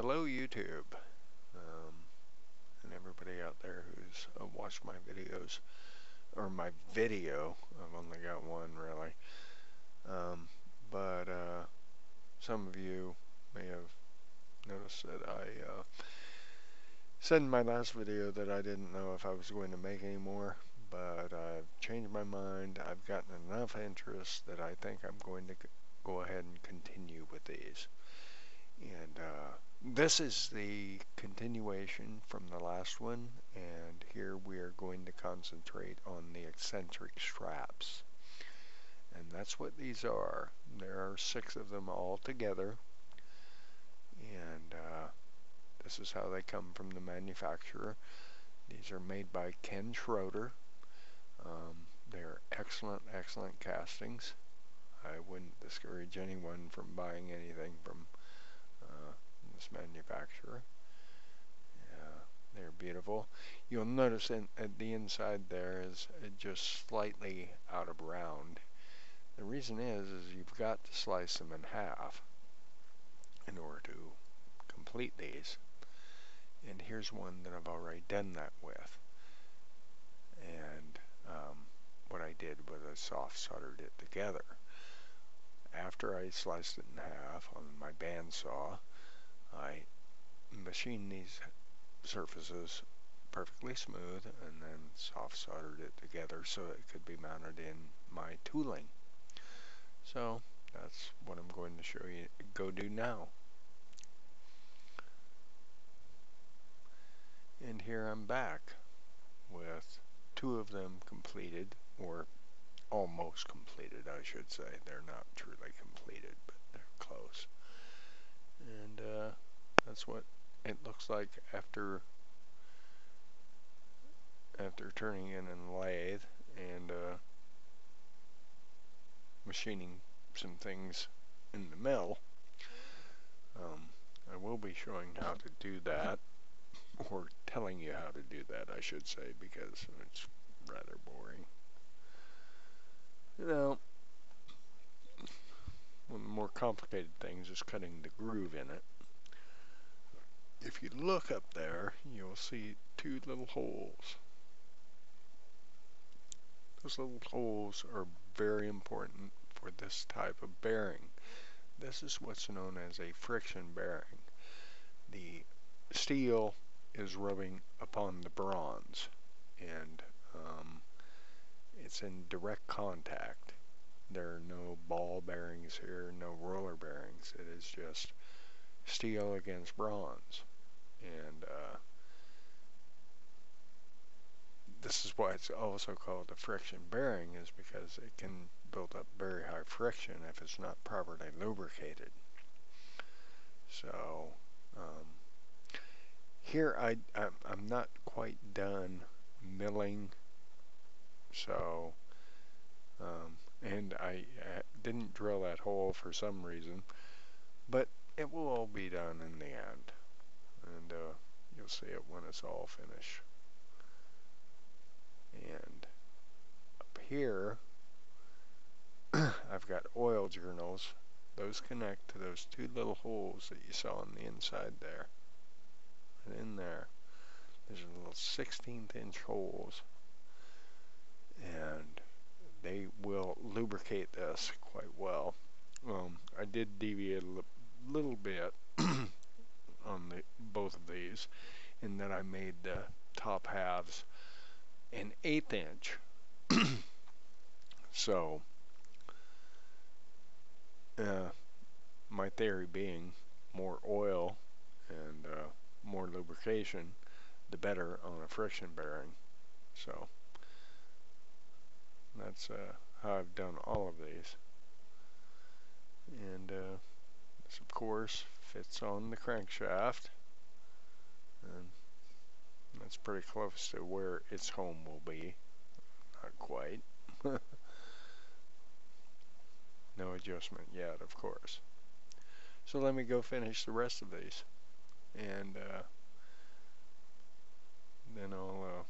Hello YouTube, um, and everybody out there who's uh, watched my videos, or my video, I've only got one really, um, but uh, some of you may have noticed that I uh, said in my last video that I didn't know if I was going to make any more, but I've changed my mind, I've gotten enough interest that I think I'm going to go ahead and continue with these. And uh, this is the continuation from the last one, and here we are going to concentrate on the eccentric straps. And that's what these are. There are six of them all together, and uh, this is how they come from the manufacturer. These are made by Ken Schroeder. Um, they're excellent, excellent castings. I wouldn't discourage anyone from buying anything from this manufacturer. Yeah, they're beautiful. You'll notice in, at the inside there is just slightly out of round. The reason is, is you've got to slice them in half in order to complete these. And here's one that I've already done that with. And um, what I did was I soft soldered it together. After I sliced it in half on my bandsaw, I machined these surfaces perfectly smooth and then soft soldered it together so it could be mounted in my tooling. So that's what I'm going to show you go do now. And here I'm back with two of them completed or almost completed I should say. They're not truly completed but they're close and uh, that's what it looks like after after turning in a lathe and uh, machining some things in the mill. Um, I will be showing how to do that, or telling you how to do that, I should say, because it's rather boring. You know, one of the more complicated things is cutting the groove in it. If you look up there, you'll see two little holes. Those little holes are very important for this type of bearing. This is what's known as a friction bearing. The steel is rubbing upon the bronze and um, it's in direct contact. There are no ball bearings here, no roller bearings. It is just steel against bronze. And uh, this is why it's also called a friction bearing is because it can build up very high friction if it's not properly lubricated. So um, here I, I'm, I'm not quite done milling so um, and I uh, didn't drill that hole for some reason but it will all be done in the end. And uh, you'll see it when it's all finished. And up here I've got oil journals. Those connect to those two little holes that you saw on the inside there. And in there there's a little 16th inch holes. And they will lubricate this quite well. Um, I did deviate a little bit on the both of these in that I made the top halves an eighth inch. so uh, my theory being more oil and uh, more lubrication the better on a friction bearing so that's uh, how I've done all of these. And uh, this, of course, fits on the crankshaft. And that's pretty close to where its home will be. Not quite. no adjustment yet, of course. So let me go finish the rest of these. And uh, then I'll uh,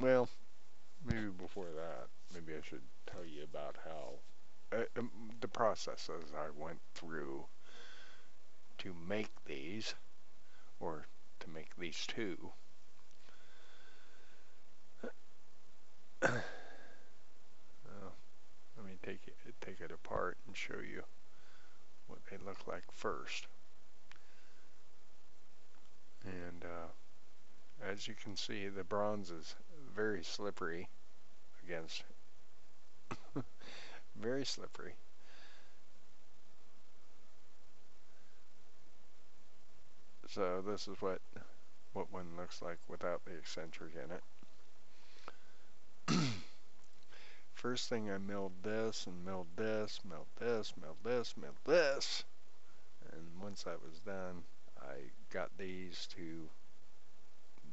Well, maybe before that, maybe I should tell you about how uh, um, the processes I went through to make these, or to make these two. let me take it, take it apart and show you what they look like first. And uh, as you can see, the bronze is very slippery against, very slippery. So this is what what one looks like without the eccentric in it. First thing I milled this and milled this, milled this, milled this, milled this. And once that was done, I got these to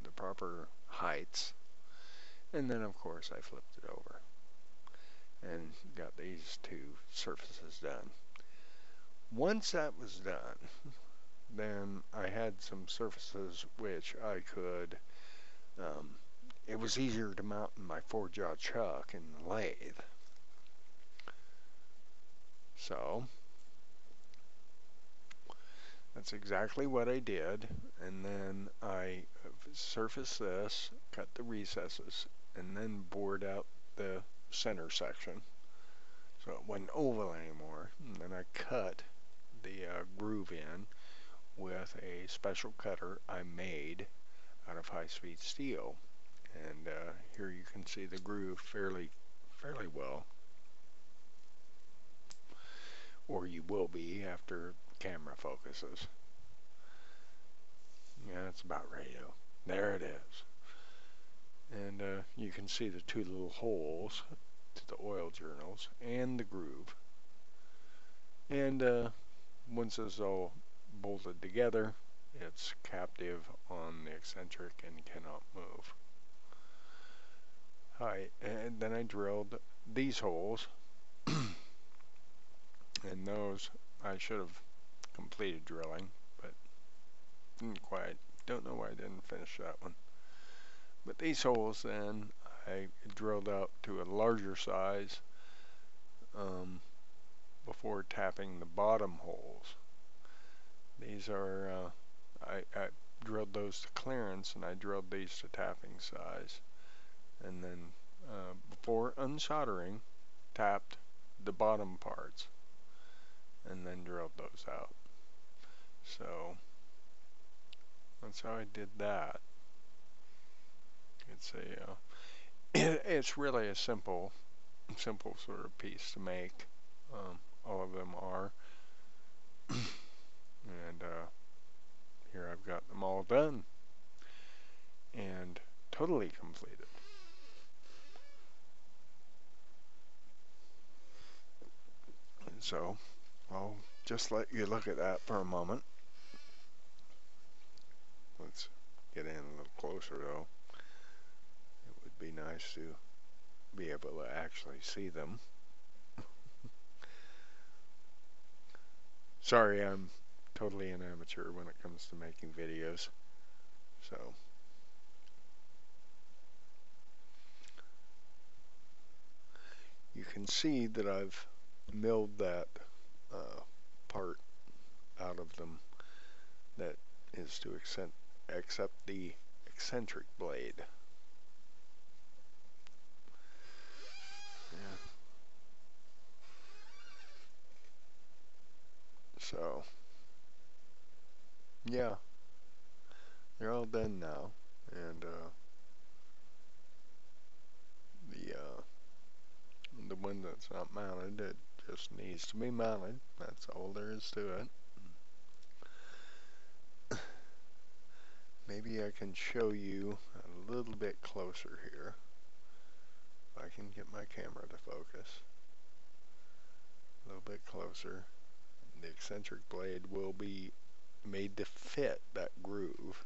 the proper heights. And then of course I flipped it over and got these two surfaces done. Once that was done, then I had some surfaces which I could um, it was easier to mount in my four jaw chuck in the lathe. So that's exactly what I did and then I surfaced this, cut the recesses, and then bored out the center section. So it wasn't oval anymore. And then I cut the uh, groove in with a special cutter I made out of high-speed steel. And uh, here you can see the groove fairly fairly well. Or you will be after camera focuses. Yeah that's about radio. There it is and uh, you can see the two little holes to the oil journals and the groove and uh, once it's all bolted together it's captive on the eccentric and cannot move Hi, and then I drilled these holes, and those I should have completed drilling, but didn't quite. Don't know why I didn't finish that one. But these holes then I drilled out to a larger size um, before tapping the bottom holes. These are, uh, I, I drilled those to clearance and I drilled these to tapping size. And then uh, before unsoldering tapped the bottom parts and then drilled those out. So that's how I did that it's a uh, it, it's really a simple simple sort of piece to make um, all of them are and uh, here I've got them all done and totally completed And So I'll just let you look at that for a moment. Let's get in a little closer though. Be nice to be able to actually see them. Sorry, I'm totally an amateur when it comes to making videos. So you can see that I've milled that uh, part out of them that is to accept, accept the eccentric blade. Yeah. So, yeah, they're all done now, and uh, the uh, the one that's not mounted, it just needs to be mounted. That's all there is to it. Maybe I can show you a little bit closer here. If I can get my camera to focus. A little bit closer. The eccentric blade will be made to fit that groove.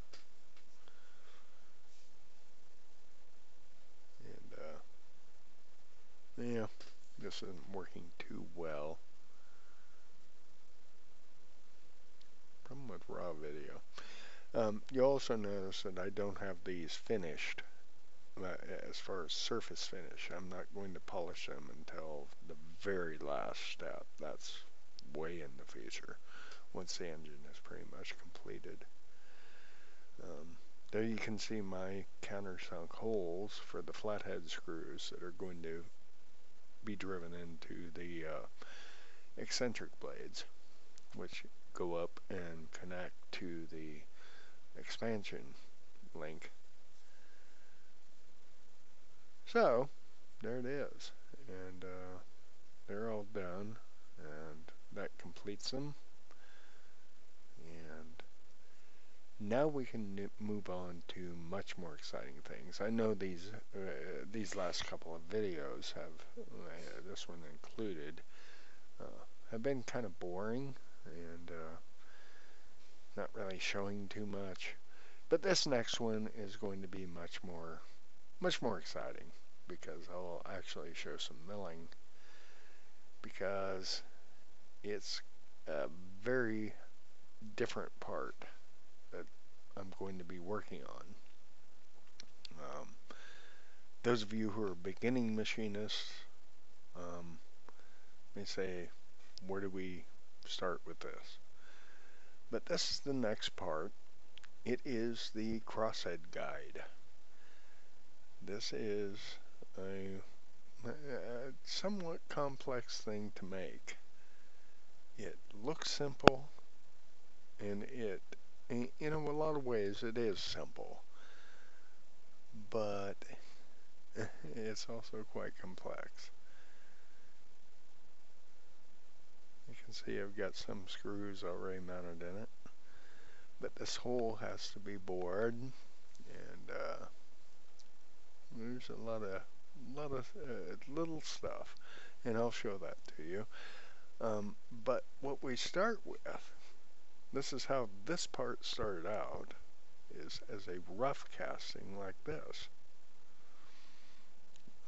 And, uh, yeah this isn't working too well. Problem with raw video. Um, you also notice that I don't have these finished uh, as far as surface finish. I'm not going to polish them until the very last step. That's way in the future. once the engine is pretty much completed. Um, there you can see my countersunk holes for the flathead screws that are going to be driven into the uh, eccentric blades, which go up and connect to the expansion link. So, there it is. And uh, they're all done, and that completes them. And now we can move on to much more exciting things. I know these uh, these last couple of videos have, uh, this one included, uh, have been kind of boring and uh, not really showing too much. But this next one is going to be much more, much more exciting because I'll actually show some milling because it's a very different part that I'm going to be working on. Um, those of you who are beginning machinists um, may say, where do we start with this? But this is the next part. It is the crosshead guide. This is a, a somewhat complex thing to make. It looks simple, and it, know, a lot of ways it is simple, but it's also quite complex. You can see I've got some screws already mounted in it, but this hole has to be bored, and uh, there's a lot of lot of uh, little stuff, and I'll show that to you. Um, but what we start with, this is how this part started out, is as a rough casting like this.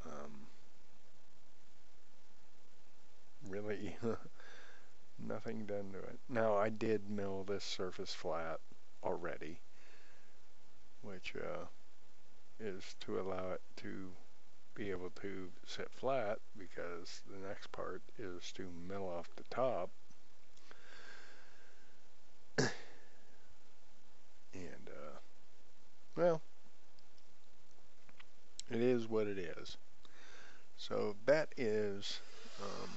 Um, really nothing done to it. Now I did mill this surface flat already, which uh, is to allow it to be able to sit flat because the next part is to mill off the top. And uh, well it is what it is. So that is um,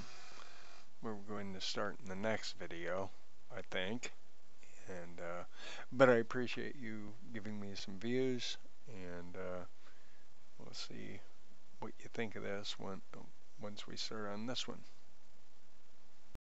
where we're going to start in the next video I think. And uh, but I appreciate you giving me some views. And uh, we'll see what you think of this when, once we start on this one.